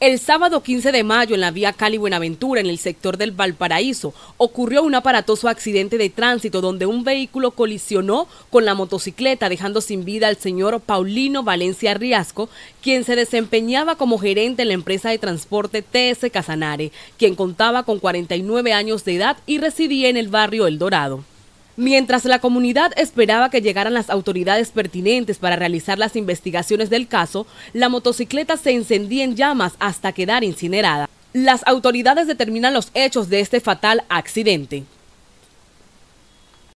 El sábado 15 de mayo en la vía Cali Buenaventura, en el sector del Valparaíso, ocurrió un aparatoso accidente de tránsito donde un vehículo colisionó con la motocicleta dejando sin vida al señor Paulino Valencia Riasco, quien se desempeñaba como gerente en la empresa de transporte TS Casanare, quien contaba con 49 años de edad y residía en el barrio El Dorado. Mientras la comunidad esperaba que llegaran las autoridades pertinentes para realizar las investigaciones del caso, la motocicleta se encendía en llamas hasta quedar incinerada. Las autoridades determinan los hechos de este fatal accidente.